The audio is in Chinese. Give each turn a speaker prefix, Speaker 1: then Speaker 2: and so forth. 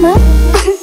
Speaker 1: 啊